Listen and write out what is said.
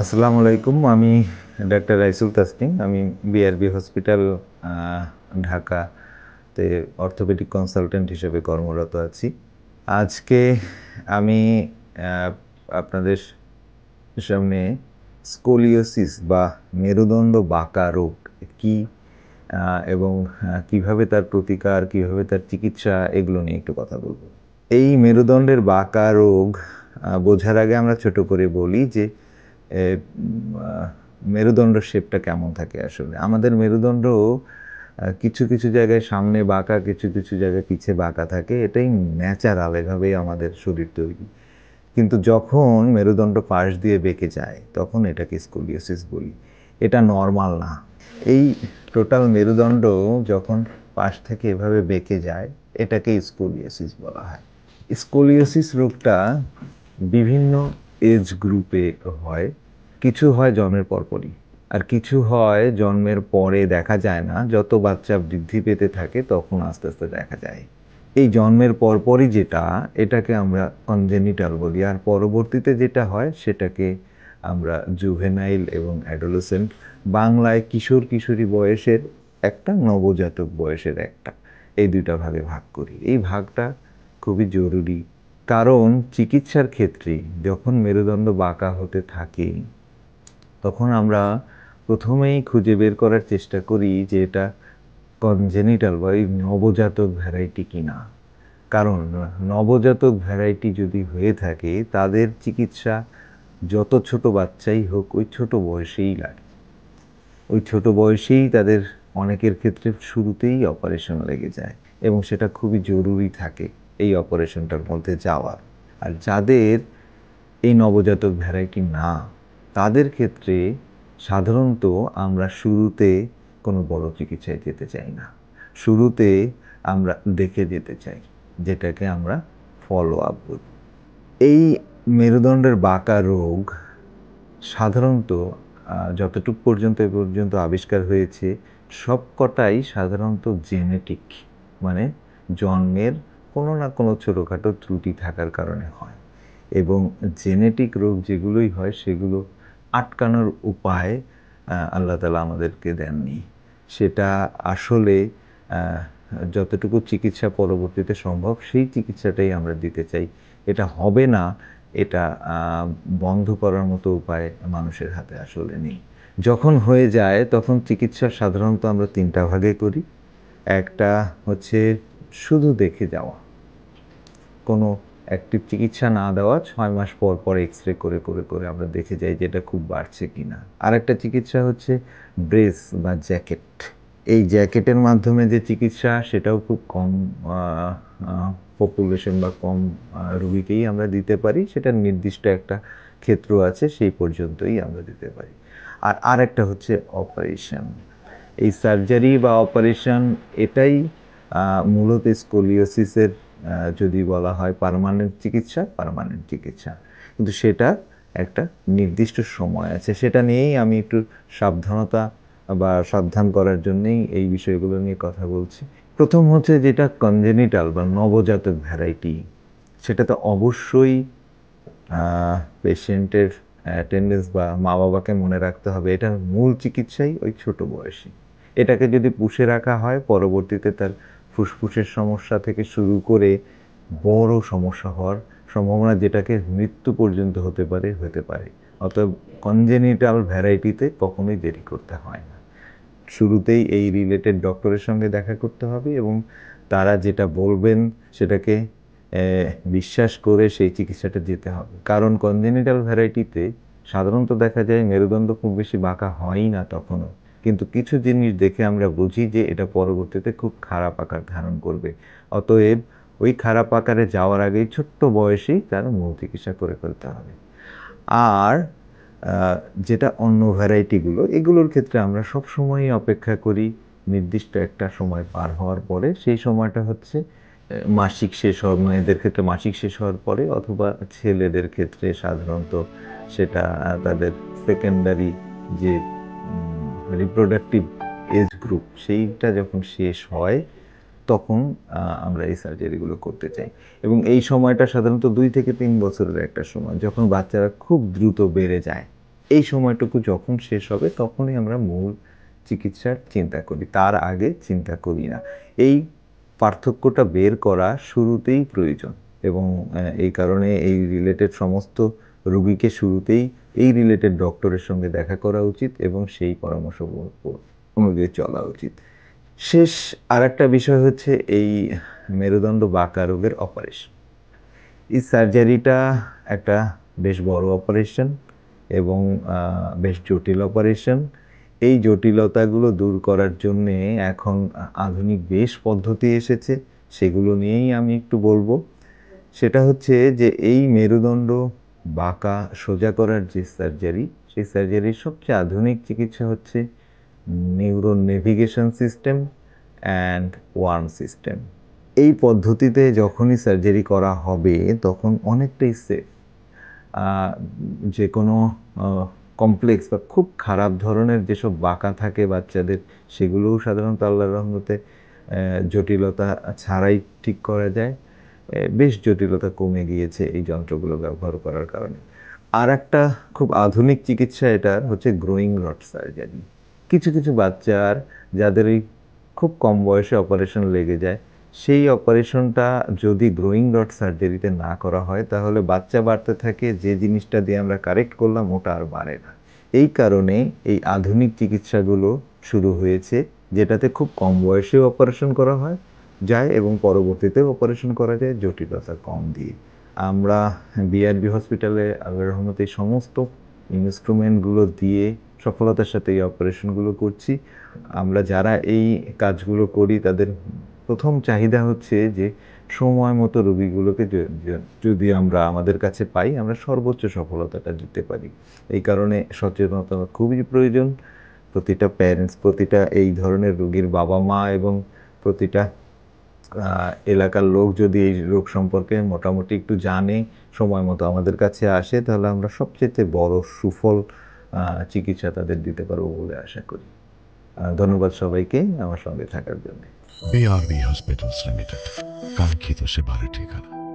আসসালামু আলাইকুম, আমি ডাক্তার রাইসুল তাসনিম, আমি বিআরবি হসপিটাল ঢাকাতে অর্থোপেডিক কনসালটেন্ট হিসেবে কর্মরত আছি। আজকে আমি আপনাদের সামনে স্কোলিওসিস বা মেরুদণ্ড বাঁকা রোগ কি এবং কীভাবে তার প্রতিকার, কীভাবে তার চিকিৎসা, এগুলো নিয়ে একটু কথা বলব। এই মেরুদণ্ডের বাঁকা রোগ বোঝার আগে আমরা ছোট করে বলি যে মেরুদণ্ড শেপটা কেমন থাকে আসলে? আমাদের মেরুদণ্ড কিছু কিছু জায়গায় সামনে বাঁকা, কিছু কিছু জায়গায় পিছে বাঁকা থাকে। এটাই ন্যাচারাল এভাবেই আমাদের শরীর তৈরি। কিন্তু যখন মেরুদণ্ড পাশ দিয়ে বেঁকে যায়, তখন এটাকে স্কোলিওসিস বলি। এটা নর্মাল না। এই টোটাল মেরুদণ্ড যখন পাশ থেকে এভাবে বেঁকে যায় এটাকে স্কোলিওসিস বলা হয়। স্কোলিওসিস রোগটা বিভিন্ন এজ গ্রুপে হয়, কিছু হয় জন্মের পরপরই। আর কিছু হয় জন্মের পরে দেখা যায় না, যত বাচ্চা বৃদ্ধি পেতে থাকে তখন আস্তে আস্তে দেখা যায়। এই জন্মের পরপরই যেটা, এটাকে আমরা কনজেনিটাল বলি। আর পরবর্তীতে যেটা হয়, সেটাকে আমরা জুভেনাইল এবং অ্যাডোলেসেন্ট বাংলায় কিশোর কিশোরী বয়সের একটা, নবজাতক বয়সের একটা, এই দুইটা ভাগে ভাগ করি। এই ভাগটা খুবই জরুরি কারণ চিকিৎসার ক্ষেত্রে যখন মেরুদণ্ড বাঁকা হতে থাকে, তখন আমরা প্রথমেই খুঁজে বের করার চেষ্টা করি যে এটা কনজেনিটাল বা এই নবজাতক ভ্যারাইটি কিনা। কারণ নবজাতক ভ্যারাইটি যদি হয়ে থাকে, তাদের চিকিৎসা যত ছোট বাচ্চাই হোক, ওই ছোট বয়সেই লাগে। ওই ছোট বয়সেই তাদের অনেকের ক্ষেত্রে শুরুতেই অপারেশন লেগে যায় এবং সেটা খুবই জরুরি থাকে। এই অপারেশনটার মধ্যে যাওয়া। আর যাদের এই নবজাতক ভ্যারাইটি না, তাদের ক্ষেত্রে সাধারণত আমরা শুরুতে কোনো বড় চিকিৎসায় যেতে চাই না। শুরুতে আমরা দেখে যেতে চাই, যেটাকে আমরা ফলো আপ বলি। এই মেরুদণ্ডের বাঁকা রোগ সাধারণত যতটুক পর্যন্ত এ পর্যন্ত আবিষ্কার হয়েছে, সবকটাই সাধারণত জেনেটিক মানে জন্মের কোনো না কোনো ছোটোখাটো ত্রুটি থাকার কারণে হয়। এবং জেনেটিক রোগ যেগুলোই হয়, সেগুলো আটকানোর উপায় আল্লাহ তালা আমাদেরকে দেননি। সেটা আসলে যতটুকু চিকিৎসা পরবর্তীতে সম্ভব, সেই চিকিৎসাটাই আমরা দিতে চাই। এটা হবে না, এটা বন্ধ করার মতো উপায় মানুষের হাতে আসলে নেই। যখন হয়ে যায়, তখন চিকিৎসা সাধারণত আমরা তিনটা ভাগে করি। একটা হচ্ছে শুধু দেখে যাওয়া। কোনো অ্যাক্টিভ চিকিৎসা না দেওয়া ছয় মাস পর পর এক্স রে করে করে করে আমরা দেখে যাই যে এটা খুব বাড়ছে কি না আরেকটা চিকিৎসা হচ্ছে ব্রেস বা জ্যাকেট। এই জ্যাকেটের মাধ্যমে যে চিকিৎসা, সেটাও খুব কম পপুলেশন বা কম রুগীকেই আমরা দিতে পারি। সেটা নির্দিষ্ট একটা ক্ষেত্র আছে, সেই পর্যন্তই আমরা দিতে পারি। আর আরেকটা হচ্ছে অপারেশন এই সার্জারি বা অপারেশন এটাই মূলত স্কোলিওসিসের যদি বলা হয় পার্মানেন্ট চিকিৎসা পার্মানেন্ট চিকিৎসা। কিন্তু সেটা একটা নির্দিষ্ট সময় আছে। সেটা নিয়েই আমি একটু সাবধানতা বা সাবধান করার জন্যেই এই বিষয়গুলো নিয়ে কথা বলছি। প্রথম হচ্ছে যেটা কনজেনিটাল বা নবজাতক ভ্যারাইটি সেটা তো অবশ্যই পেশেন্টের অ্যাটেন্ডেন্স বা মা বাবাকে মনে রাখতে হবে। এটার মূল চিকিৎসাই ওই ছোট বয়সী। এটাকে যদি পুষে রাখা হয়, পরবর্তীতে তার ফুসফুসের সমস্যা থেকে শুরু করে বড় সমস্যা হওয়ার সম্ভাবনা যেটাকে মৃত্যু পর্যন্ত হতে পারে হতে পারে। অতএব কনজেনিটাল ভ্যারাইটিতে কখনোই দেরি করতে হয় না। শুরুতেই এই রিলেটেড ডক্টরের সঙ্গে দেখা করতে হবে এবং তারা যেটা বলবেন সেটাকে বিশ্বাস করে সেই চিকিৎসাটা যেতে হবে। কারণ কনজেনিটাল ভ্যারাইটিতে সাধারণত দেখা যায় মেরুদণ্ড খুব বেশি বাঁকা হয়ই না তখনও। কিন্তু কিছু জিনিস দেখে আমরা বুঝি যে এটা পরবর্তীতে খুব খারাপ আকার ধারণ করবে। অতএব ওই খারাপ আকারে যাওয়ার আগেই ছোট্ট বয়সেই তার মূল চিকিৎসা করে ফেলতে হবে। আর যেটা অন্য ভ্যারাইটিগুলো এগুলোর ক্ষেত্রে আমরা সব সময়ই অপেক্ষা করি নির্দিষ্ট একটা সময় পার হওয়ার পরে। সেই সময়টা হচ্ছে মাসিক শেষ হওয়ার মেয়েদের ক্ষেত্রে মাসিক শেষ হওয়ার পরে অথবা ছেলেদের ক্ষেত্রে সাধারণত সেটা তাদের সেকেন্ডারি যে রিপ্রোডাক্টিভ এজ গ্রুপ সেইটা যখন শেষ হয়, তখন আমরা এই সার্জারিগুলো করতে চাই। এবং এই সময়টা সাধারণত দুই থেকে তিন বছরের একটা সময়, যখন বাচ্চারা খুব দ্রুত বেড়ে যায়। এই সময়টুকু যখন শেষ হবে, তখনই আমরা মূল চিকিৎসার চিন্তা করি, তার আগে চিন্তা করি না। এই পার্থক্যটা বের করা শুরুতেই প্রয়োজন এবং এই কারণে এই রিলেটেড সমস্ত রুগীকে শুরুতেই এই রিলেটেড ডক্টরের সঙ্গে দেখা করা উচিত এবং সেই পরামর্শ অনুযায়ী চলা উচিত। শেষ আর একটা বিষয় হচ্ছে এই মেরুদণ্ড বাঁকা রোগের অপারেশন এই সার্জারিটা একটা বেশ বড় অপারেশন এবং বেশ জটিল অপারেশন এই জটিলতাগুলো দূর করার জন্যে এখন আধুনিক বেশ পদ্ধতি এসেছে, সেগুলো নিয়েই আমি একটু বলব। সেটা হচ্ছে যে এই মেরুদণ্ড বাঁকা, সোজা করার যে সার্জারি সেই সার্জারির সবচেয়ে আধুনিক চিকিৎসা হচ্ছে neuro navigation system and O arm system এই পদ্ধতিতে যখনই সার্জারি করা হবে, তখন অনেকটাই সেফ যে কোনো কমপ্লেক্স বা খুব খারাপ ধরনের যেসব বাঁকা থাকে বাচ্চাদের, সেগুলোও সাধারণত আল্লাহ রহমতে জটিলতা ছাড়াই ঠিক করা যায়। বেশ জটিলতা কমে গিয়েছে এই যন্ত্রগুলো ব্যবহার করার কারণে। আর একটা খুব আধুনিক চিকিৎসা এটা হচ্ছে গ্রোয়িং রড সার্জারি কিছু কিছু বাচ্চার যাদের এই খুব কম বয়সে অপারেশন লেগে যায়, সেই অপারেশনটা যদি গ্রোয়িং রড সার্জারিতে না করা হয়, তাহলে বাচ্চা বাড়তে থাকে, যে জিনিসটা দিয়ে আমরা কারেক্ট করলাম, ওটা আর বাড়ে না। এই কারণে এই আধুনিক চিকিৎসাগুলো শুরু হয়েছে, যেটাতে খুব কম বয়সেও অপারেশন করা হয় যায় এবং পরবর্তীতেও অপারেশন করা যায়, জটিলতা কম দিয়ে। আমরা বিআরবি হসপিটালে আল্লাহর রহমতে সমস্ত ইনস্ট্রুমেন্টগুলো দিয়ে সফলতার সাথে এই অপারেশনগুলো করছি। আমরা যারা এই কাজগুলো করি, তাদের প্রথম চাহিদা হচ্ছে যে সময় মতো রোগীগুলোকে যদি আমরা আমাদের কাছে পাই, আমরা সর্বোচ্চ সফলতাটা দিতে পারি। এই কারণে সচেতনতা খুবই প্রয়োজন। প্রতিটা প্যারেন্টস প্রতিটা এই ধরনের রোগীর বাবা মা এবং প্রতিটা এলাকার লোক যদি এই রোগ সম্পর্কে মোটামুটি একটু জানে, সময় মতো আমাদের কাছে আসে, তাহলে আমরা সবচেয়ে বড় সুফল চিকিৎসা তাদের দিতে পারব বলে আশা করি। ধন্যবাদ সবাইকে আমার সঙ্গে থাকার জন্য। বিআরবি হসপিটালস লিমিটেড, কাঙ্ক্ষিত সেবার ঠিকানা।